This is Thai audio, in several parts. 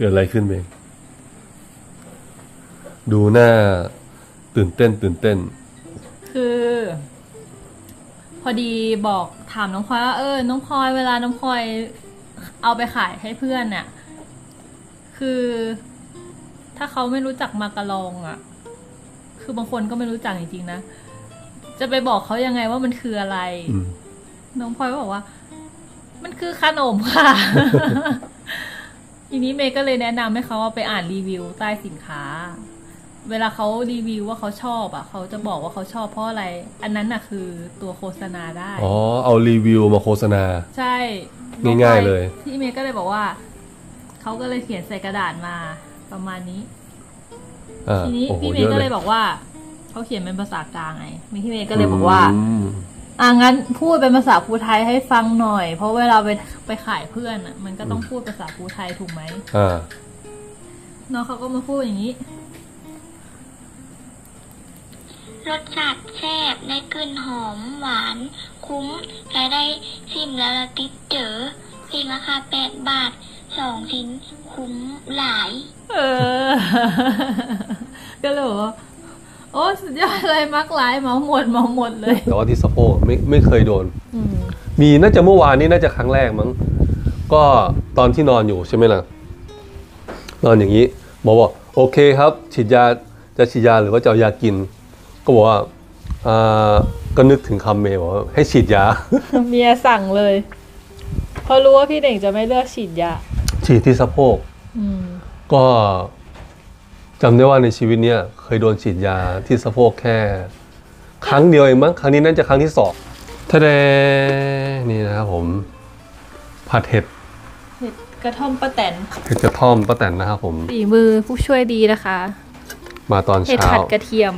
เกิดอะไรขึ้นเมย์ดูหน้าตื่นเต้น ตื่นเต้น คือ พอดีบอกถามน้องพลอยว่าเออ น้องพลอยเวลาน้องพลอยเอาไปขายให้เพื่อนเนี่ยคือ ถ้าเขาไม่รู้จักมากะลองอะ่ะ คือบางคนก็ไม่รู้จักจริงๆนะ จะไปบอกเขายังไงว่ามันคืออะไรอืมน้องพลอยก็บอกว่า มันคือขนมค่ะ ทีนี้เมย์ก็เลยแนะนำให้เขาเอาไปอ่านรีวิวใต้สินค้า เวลาเขารีวิวว่าเขาชอบอะเขาจะบอกว่าเขาชอบเพราะอะไร อันนั้นน่ะคือตัวโฆษณาได้ อ๋อ เอารีวิวมาโฆษณา ใช่ง่ายๆเลยพี่เมย์ก็เลยบอกว่า เขาก็เลยเขียนใส่กระดาษมาประมาณนี้อ่าทีนี้โอ้โหพี่เมเยย์อะก็เลเลยยบอกว่า เขาเขียนเป็นภาษากลางไงพี่เมย์ก็เลยบอกว่าม อะงั้นพูดเป็นภาษาภูไทยให้ฟังหน่อย เพราะเวลาไปไปขายเพื่อนอะ มันก็ต้องพูดภาษาภูไทยถูกไหมอ่าน้องเขาก็มาพูดอย่างนี้ รสชาติแซ่บได้กลิ่นหอมหวาน คุ้มและได้ชิมแล้วละติดเจอเพียงราคาแปดบาทสองชิ้นคุ้มหลาย เออ ก็เลยบอกว่า โอ้สุดยอดเลยมักหลายเมาหมดเมาหมดเลย แต่ว่าที่สะโพกไม่ไม่เคยโดนอืมมีน่าจะเมื่อวานนี้น่าจะครั้งแรกมั้ง ก็ตอนที่นอนอยู่ใช่ไหมล่ะ นอนอย่างนี้หมอบอกโอเคครับ ฉีดยาจะฉีดยาหรือว่าจะเอายากิน ก็บอกว่าอ่าก็นึกถึงคำเมย์บอกว่าให้ฉีดยา เมียสั่งเลยเพราะรู้ว่าพี่เด่งจะไม่เลือกฉีดยา ฉีดที่สะโพกอืมก็ จำได้ว่าในชีวิตเนี้ยเคยโดนฉีดยาที่สะโพกแค่ ครั้งเดียวเองมั้งครั้งนี้น่าจะครั้งที่สองทะเดนี่นะครับผมผัดเห็ดเห็ดกระท่อมป้าแตนเห็ดกระท่อมป้าแตนนะครับผมฝีมือผู้ช่วยดีนะคะ มาตอนเห็ดเช้าผัดกระเทียม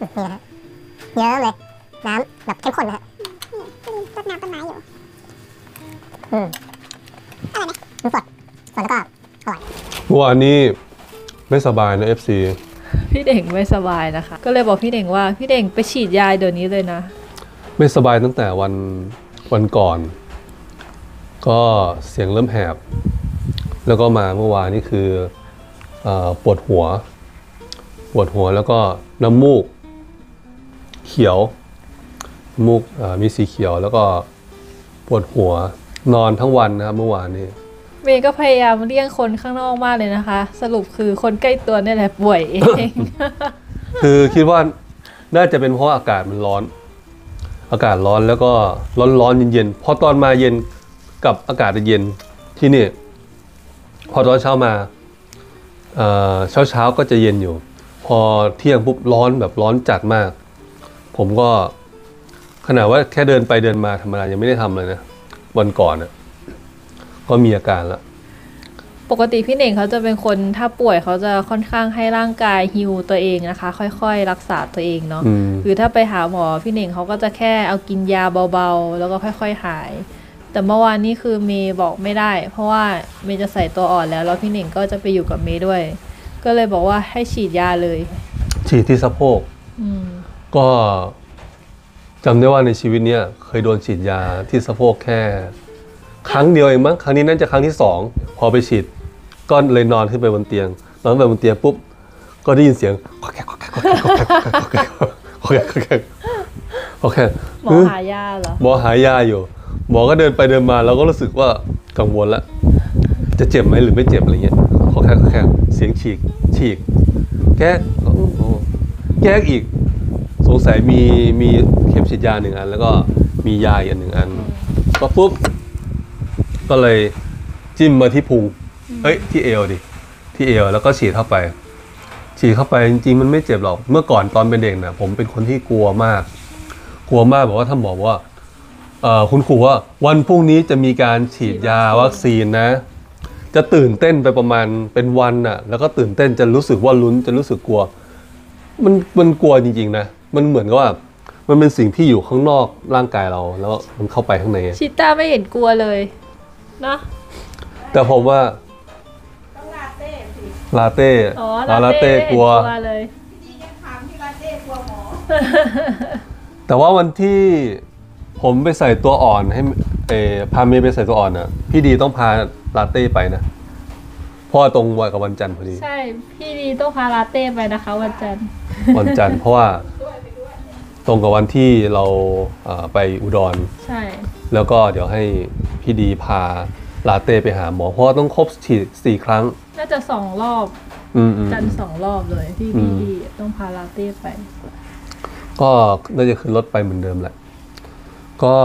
นี่ฮะเยอะเลยน้ำแบบเข้มข้นนะฮะรดน้ำต้นไม้อยู่อืมอะไรนะน้ำสดสดแล้วก็อร่อย เมื่อวานนี้ไม่สบายนะ FC พี่เด่งไม่สบายนะคะ ก็เลยบอกพี่เด่งว่าพี่เด่งไปฉีดยาเดี๋ยวนี้เลยนะ ไม่สบายตั้งแต่วันวันก่อน ก็เสียงเริ่มแหบ แล้วก็มาเมื่อวานนี่คือเออปวดหัว ปวดหัวแล้วก็น้ำมูก เขียวน้ำมูกเอ่อมีสีเขียวแล้วก็ปวดหัวนอนทั้งวันนะครับเมื่อวานนี้ เมย์ก็พยายามเลี่ยงคนข้างนอกมากเลยนะคะ สรุปคือคนใกล้ตัวนี่แหละป่วยเอง คือคิดว่าน่าจะเป็นเพราะอากาศมันร้อน อากาศร้อนแล้วก็ร้อนร้อนๆเย็นๆพอตอนมาเย็นกับอากาศเย็นที่นี่ พอตอนเช้ามาเช้าเช้าๆก็จะเย็นอยู่ พอเที่ยงปุ๊บร้อนแบบร้อนจัดมาก ผมก็ขนาดว่าแค่เดินไปเดินมาธรรมดายังไม่ได้ทำเลยนะ วันก่อนนะ ก็มีอาการแล้วปกติพี่เน่งเขาจะเป็นคนถ้าป่วยเขาจะค่อนข้างให้ร่างกายฮิวตัวเองนะคะ ค่อยๆ รักษาตัวเองเนาะอืมคือถ้าไปหาหมอพี่เน่งเขาก็จะแค่เอากินยาเบาๆ แล้วก็ค่อย ๆ หาย แต่เมื่อวานนี้คือเมย์บอกไม่ได้ เพราะว่าเมย์จะใส่ตัวอ่อนแล้ว แล้วพี่เน่งก็จะไปอยู่กับเมย์ด้วย ก็เลยบอกว่าให้ฉีดยาเลย ฉีดที่สะโพกอืมก็จำได้ว่าในชีวิตเนี้ยเคยโดนฉีดยาที่สะโพกแค่ ครั้งเดียวเองมั้งครั้งนี้น่าจะครั้งที่สองพอไปฉีดก็เลยนอนขึ้นไปบนเตียง นอนไปบนเตียงปุ๊บก็ได้ยินเสียงโอเคโอเคโอเคโอเคโอเคโอเคโอเคโอเคหมอหายาเหรอหมอหายาอยู่หมอก็เดินไปเดินมาเราก็รู้สึกว่ากังวลละจะเจ็บไหมหรือไม่เจ็บอะไรเงี้ยขอแค่ขอแค่เสียงฉีกฉีกแก๊กแก๊กอีกสงสัยมีมีเข็มฉีดยาหนึ่งอัน แล้วก็มียาอีกอันหนึ่งอันก็ปุ๊บ ก็เลยจิ้มมาที่พุงเฮ้ยที่เอวดิที่เอวแล้วก็ฉีดเข้าไป ฉีดเข้าไปจริงๆมันไม่เจ็บหรอกเมื่อก่อนตอนเป็นเด็กนะผมเป็นคนที่กลัวมาก กลัวมากบอกว่าถ้าหมอบอกว่าเอ่อคุณครูว่าวันพรุ่งนี้จะมีการฉีดยาวัคซีนนะ จะตื่นเต้นไปประมาณเป็นวันน่ะ แล้วก็ตื่นเต้นจะรู้สึกว่าลุ้นจะรู้สึกกลัว มันมันกลัวจริงๆนะ มันเหมือนกับว่า มันเป็นสิ่งที่อยู่ข้างนอกร่างกายเรา แล้วมันเข้าไปข้างในชิต้าไม่เห็นกลัวเลย เนาะ แต่ผมว่าลาเต้อ๋อลาลาเต้เต้กลัวไม่เห็นกลัวเลยแต่ว่าวันที่ผมไปใส่ตัวอ่อนให้เออพาเมย์ไปใส่ตัวอ่อนอะ พี่ดีต้องพาลาเต้ไปนะเพราะว่าตรงวันกับวันจันทร์พอดี ใช่ พี่ดีต้องพาลาเต้ไปนะคะ วันจันทร์ วันจันทร์เพราะว่าตรงกับวันที่เราเอ่อไปอุดร ใช่ แล้วก็เดี๋ยวให้พี่ดีพาลาเต้ไปหาหมอ เพราะว่าต้องครบฉีดสี่ครั้ง น่าจะสองรอบอืมอืมจันทร์สองรอบเลยที่อืพี่ม ดีต้องพาลาเต้ไป ก็น่าจะขึ้นรถไปเหมือนเดิมแหละ ก็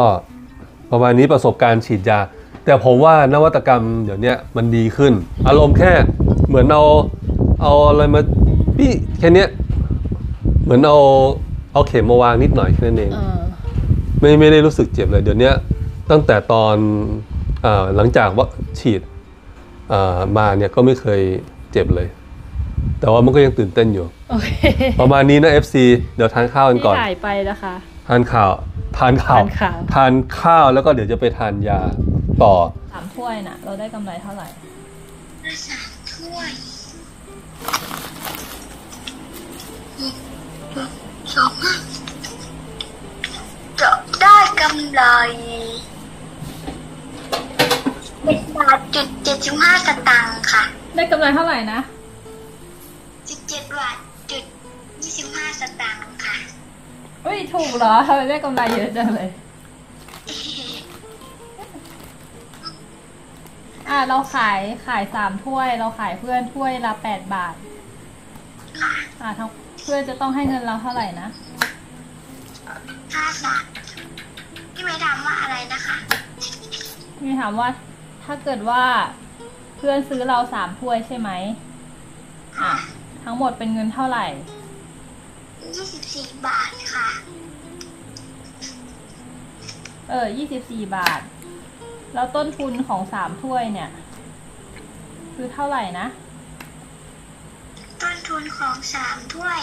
ประมาณนี้ประสบการณ์ฉีดยา แต่ผมว่านวัตกรรมเดี๋ยวเนี้ยมันดีขึ้น อารมณ์แค่เหมือนเอาเอาอะไรมาพี่แค่เนี้ยเหมือนเอาเอาเข็มมาวางนิดหน่อยแค่นั้นเอง เออไม่ไม่ได้รู้สึกเจ็บเลย เดี๋ยวเนี้ย ตั้งแต่ตอนอาหลังจากว่าฉีดอ่ามาเนี่ยก็ไม่เคยเจ็บเลย แต่ว่ามันก็ยังตื่นเต้นอยู่โอเคประมาณนี้นะ FC เดี๋ยวทานข้าวกันพี่ก่อนถ่ายไปนะคะทานข้าวทานข้าวทานข้าวทานข้าวแล้วก็เดี๋ยวจะไปทานยาต่อสามถ้วยน่ะเราได้กำไรเท่าไหร่สามถ้วยสองห้าจะได้กำไร เป็นบาทจุดเจ็ดสิบห้าสตางค์ค่ะได้กำไรเท่าไหร่นะสิบเจ็ดบาทจุดยี่สิบห้าสตางค์ค่ะเฮ้ยถูกเหรอทำไมได้กำไรเยอะจังเลย อะเราขายขายสามถ้วย เราขายเพื่อนถ้วยละแปดบาทค่ะอะทั้งเพื่อนจะต้องให้เงินเราเท่าไหร่นะห้าบาทพี่ไม่ถามว่าอะไรนะคะ พี่ถามว่า ถ้าเกิดว่าเพื่อนซื้อเราสามถ้วยใช่ไหมอะ ทั้งหมดเป็นเงินเท่าไหร่ยี่สิบสี่บาทค่ะ เออยี่สิบสี่บาท แล้วต้นทุนของสามถ้วยเนี่ย คือเท่าไหร่นะ ต้นทุนของสามถ้วย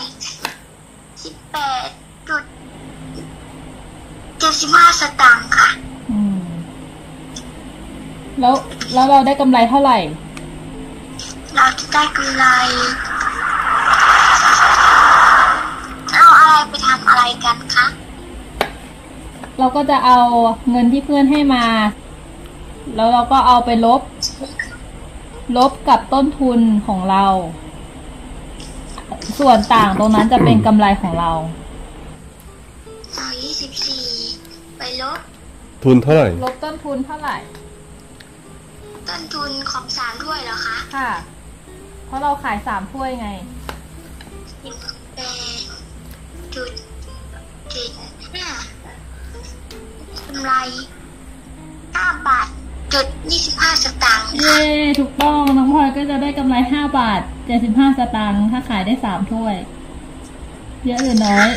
สิบแปดจุดเจ็ดสิบห้าสตางค์ค่ะอืม แล้วแล้วเราได้กำไรเท่าไหร่ เราจะได้กำไรเอาอะไรไปทำอะไรกันคะเราก็จะเอาเงินที่เพื่อนให้มา แล้วเราก็เอาไปลบ ลบกับต้นทุนของเรา ส่วนต่างตรงนั้นจะเป็นกำไรของเรา เอายี่สิบสี่ไปลบ ทุนเท่าไหร่ ลบต้นทุนเท่าไหร่ ต้นทุนของสามถ้วยเหรอคะค่ะ เพราะเราขายสามถ้วยไงสิบแปดจุดเจ็ดห้ากำไรห้าบาทจุดยี่สิบห้าสตางค์เย้ถูกต้องน้องพลอยก็จะได้กำไรห้าบาทเจ็ดสิบห้าสตางค์ถ้าขายได้สามถ้วย เยอะหรือน้อย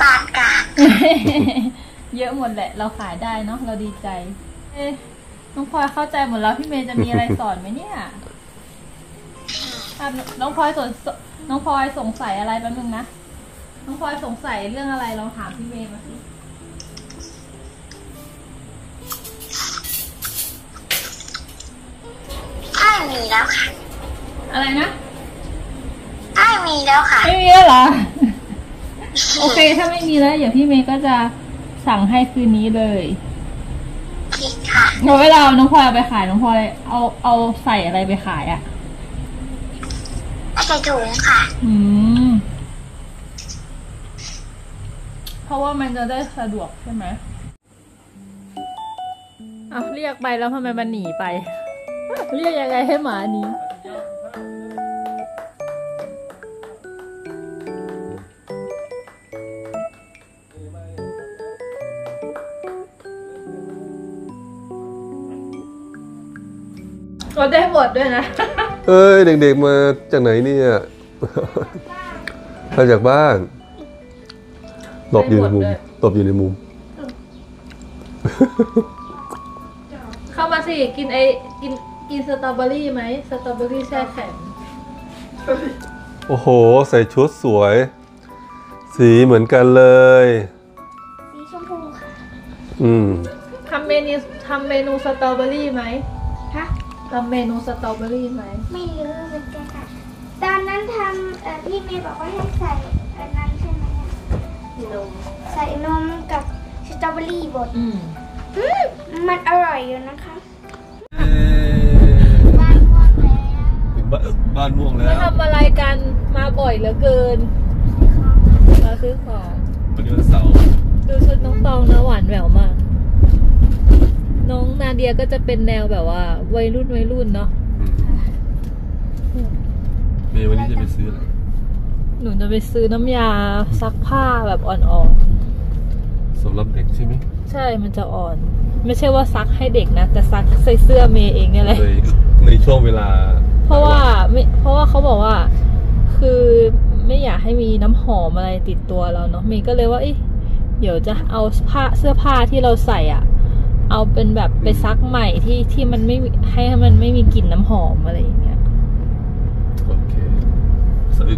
ปานกลาง เยอะหมดแหละ เราขายได้เนาะเราดีใจเอ๊ะ น้องพลอยเข้าใจหมดแล้วพี่เมย์จะมีอะไรสอนไหมเนี่ยอะน้องพลอยสนน้องพลอยสงสัยอะไรแป๊บนึงนะ น้องพลอยสงสัยเรื่องอะไรลองถามพี่เมย์มาสิไม่มีแล้วค่ะ อะไรนะไม่มีแล้วค่ะ ไม่มีแล้วเหรอ โอเค ถ้าไม่มีแล้ว เดี๋ยวพี่เมย์ก็จะสั่งให้คืนนี้เลยคิ ดค่ะแล้วเวลาน้องพลอยเอาไปขายน้องพลอยเอาเอาใส่อะไรไปขายอะ่ะ ใส่ถุงค่ะ อืม เพราะว่ามันจะได้สะดวกใช่ไหมอะเรียกไปแล้วทำไมมันหนีไป เรียกยังไงให้หมาหนี้ ก็ได้หมดด้วยนะ เอ้ย เด็กๆมาจากไหนเนี่ย มาจากบ้าน หลบอยู่ในมุมได้หมดเลยหลบอยู่ในมุม เข้ามาสิ กินไอกินกินสตรอเบอรี่ไหม สตรอเบอรี่แช่แข็ง โอ้โห ใส่ชุดสวย สีเหมือนกันเลย สีชมพูค่ะ อืมทำเมนูทำเมนูสตรอเบอรี่ไหมฮะ ทำเมนูสตรอเบอรี่ไหมไม่รู้เหมือนกันค่ะ ตอนนั้นทำเอ่อพี่เมย์บอกว่าให้ใส่อันนั้นใช่ไหมอะใส่นมกับสตรอเบอรี่บดอืมอืมมันอร่อยอยู่นะคะเอ้ยบ้านม่วงแล้วถึงบ้านบ้านม่วงแล้มาวทำอะไรกันมาบ่อยเหลือเกินมาซื้อของวันนี้วันเสาร์ดูชุดน้องตองนะหวานแหววมาก น้องนาเดียก็จะเป็นแนวแบบว่า วัยรุ่นวัยรุ่นเนาะอืมเมย์วันนี้จะไปซื้ออะไร หนูจะไปซื้อน้ำยาซักผ้าแบบอ่อนสำหรับเด็กใช่ไหมๆใช่ มันจะอ่อน ไม่ใช่ว่าซักให้เด็กนะ แต่ซักใส่เสื้อเมย์เองเนี่ยแหละในในช่วงเวลา เพราะว่าไม่เพราะว่าเขาบอกว่า คือไม่อยากให้มีน้ำหอมอะไรติดตัวเราเนาะเมย์ก็เลยว่าเอ๊ะเดี๋ยวจะเอาผ้าเสื้อผ้าที่เราใส่อะ เอาเป็นแบบไปซักใหม่ที่ที่มันไม่ให้มันไม่มีกลิ่นน้ำหอมอะไรอย่างเงี้ย โอเคซื้อ